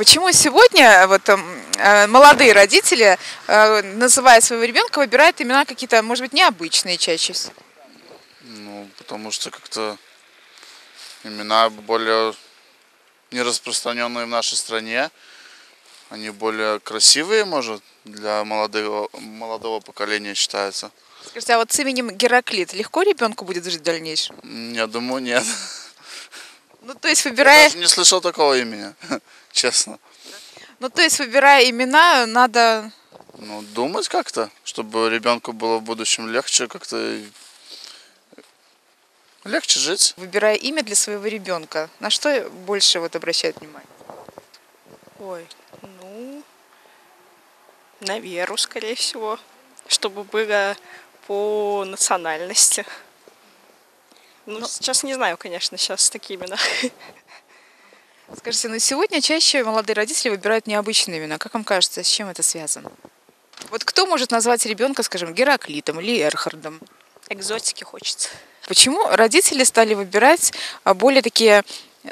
Почему сегодня вот э, молодые родители, э, называя своего ребенка, выбирают имена какие-то, может быть, необычные чаще всего? Ну, потому что как-то имена более не распространенные в нашей стране. Они более красивые, может, для молодого, молодого поколения считается. Скажите, а вот с именем Гераклит легко ребенку будет жить в дальнейшем? Я думаю, нет. Ну, то есть выбирая... Я даже не слышал такого имени, честно. Ну, то есть выбирая имена, надо... Ну, думать как-то, чтобы ребенку было в будущем легче как-то... Легче жить. Выбирая имя для своего ребенка, на что больше вот обращает внимание? Ой, ну, на веру, скорее всего, чтобы было по национальности. Ну, Ну. сейчас не знаю, конечно, сейчас такие имена. Скажите, ну сегодня чаще молодые родители выбирают необычные имена. Как вам кажется, с чем это связано? Вот кто может назвать ребенка, скажем, Гераклитом или Эрхардом? Экзотики хочется. Почему родители стали выбирать а, более такие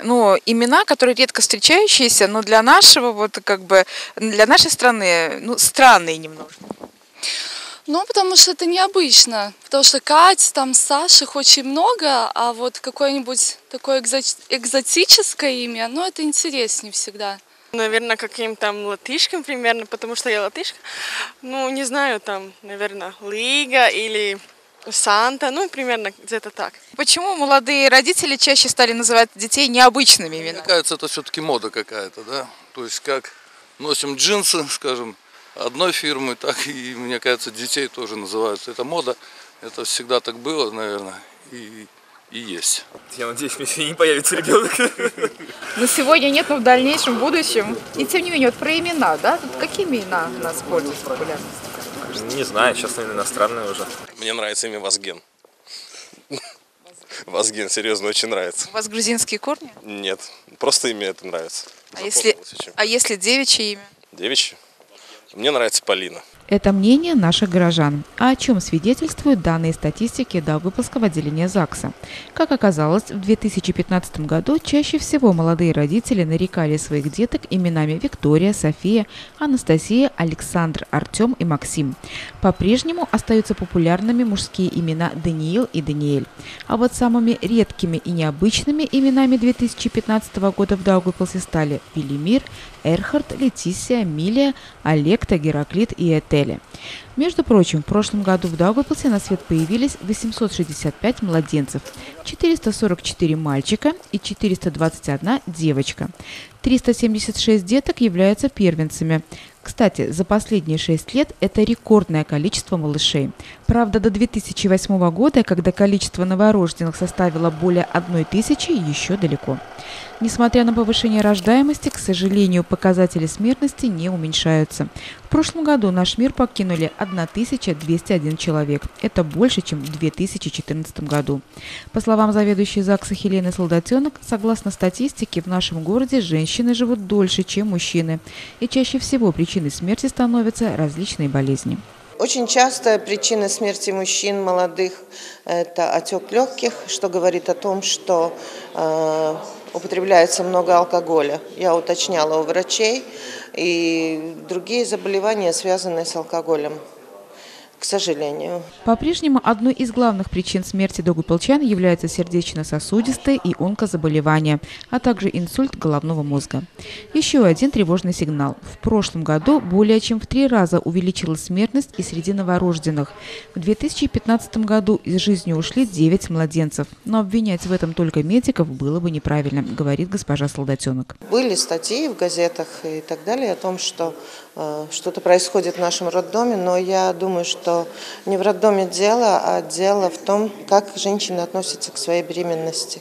ну, имена, которые редко встречающиеся, но для нашего, вот как бы, для нашей страны, ну, странные немножко. Ну, потому что это необычно. Потому что Кать, там Саших очень много, а вот какое-нибудь такое экзо- экзотическое имя, ну, это интереснее всегда. Наверное, каким-то латышским примерно, потому что я латышка. Ну, не знаю, там, наверное, Лига или Санта, ну, примерно где-то так. Почему молодые родители чаще стали называть детей необычными Мне именами? кажется, это все-таки мода какая-то, да? То есть как носим джинсы, скажем, одной фирмы, так и, мне кажется, детей тоже называются. Это мода, это всегда так было, наверное, и, и есть. Я надеюсь, сегодня не появится ребенок. Но сегодня нет, но в дальнейшем будущем. И тем не менее, вот про имена, да? Тут какие имена у нас пользуются популярностью? Не знаю, сейчас, наверное, иностранные уже. Мне нравится имя Вазген. Вазген, серьезно, очень нравится. У вас грузинские корни? Нет, просто имя это нравится. А если, а если девичье имя? Девичье? Мне нравится Полина. Это мнение наших горожан. А о чем свидетельствуют данные статистики Даугавпилского отделения ЗАГСа? Как оказалось, в 2015 году чаще всего молодые родители нарекали своих деток именами Виктория, София, Анастасия, Александр, Артем и Максим. По-прежнему остаются популярными мужские имена Даниил и Даниэль. А вот самыми редкими и необычными именами 2015 года в Даугавпилсе стали Велимир, Эрхард, Летисия, Милия, Олекта, Гераклит и Этели. Между прочим, в прошлом году в Даугавпилсе на свет появились 865 младенцев, 444 мальчика и 421 девочка. 376 деток являются первенцами. Кстати, за последние 6 лет это рекордное количество малышей. Правда, до 2008 года, когда количество новорожденных составило более 1 тысячи, еще далеко. Несмотря на повышение рождаемости, к сожалению, показатели смертности не уменьшаются. В прошлом году наш мир покинули 1201 человек. Это больше, чем в 2014 году. По словам заведующей ЗАГСа Хелены Солдатенок, согласно статистике, в нашем городе женщины живут дольше, чем мужчины. И чаще всего причиной смерти становятся различные болезни. Очень часто причина смерти мужчин молодых – это отек легких, что говорит о том, что э, употребляется много алкоголя. Я уточняла у врачей, и другие заболевания, связанные с алкоголем, к сожалению. По-прежнему одной из главных причин смерти догупилчан являются сердечно-сосудистые и онкозаболевания, а также инсульт головного мозга. Еще один тревожный сигнал. В прошлом году более чем в три раза увеличилась смертность и среди новорожденных. В 2015 году из жизни ушли 9 младенцев. Но обвинять в этом только медиков было бы неправильно, говорит госпожа Солдатенок. Были статьи в газетах и так далее о том, что что-то происходит в нашем роддоме, но я думаю, что не в роддоме дело, а дело в том, как женщина относится к своей беременности.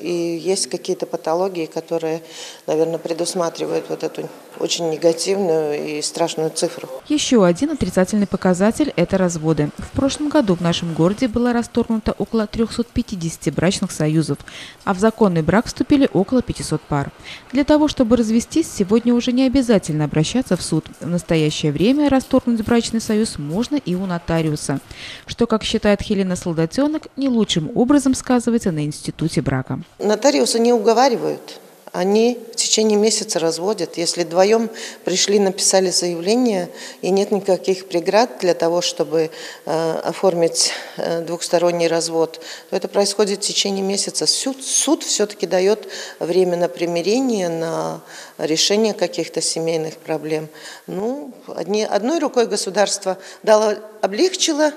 И есть какие-то патологии, которые, наверное, предусматривают вот эту очень негативную и страшную цифру. Еще один отрицательный показатель – это разводы. В прошлом году в нашем городе было расторгнуто около 350 брачных союзов, а в законный брак вступили около 500 пар. Для того, чтобы развестись, сегодня уже не обязательно обращаться в суд. В настоящее время расторгнуть брачный союз можно и у нотариуса, что, как считает Хелена Солдатенок, не лучшим образом сказывается на институте брака. Нотариусы не уговаривают, они в течение месяца разводят. Если вдвоем пришли, написали заявление, и нет никаких преград для того, чтобы э, оформить э, двухсторонний развод, то это происходит в течение месяца. Суд, суд все-таки дает время на примирение, на решение каких-то семейных проблем. Ну, одни, одной рукой государство дало, облегчило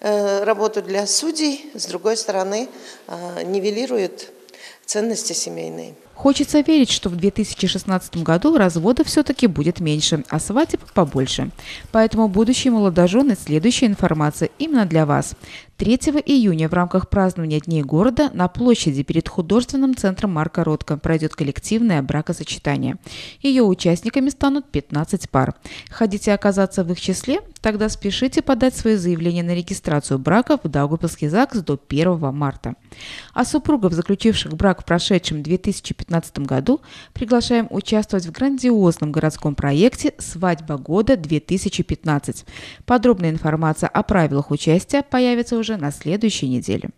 э, работу для судей, с другой стороны, э, нивелирует ценности семейные. Хочется верить, что в 2016 году разводов все-таки будет меньше, а свадеб побольше. Поэтому будущие молодожены следующая информация именно для вас. 3 июня в рамках празднования Дней города на площади перед художественным центром Марка Ротко пройдет коллективное бракосочетание. Ее участниками станут 15 пар. Хотите оказаться в их числе? Тогда спешите подать свои заявления на регистрацию брака в Даугавпилский ЗАГС до 1 марта. А супругов, заключивших брак в прошедшем 2015 году, приглашаем участвовать в грандиозном городском проекте «Свадьба года-2015». Подробная информация о правилах участия появится уже на следующей неделе.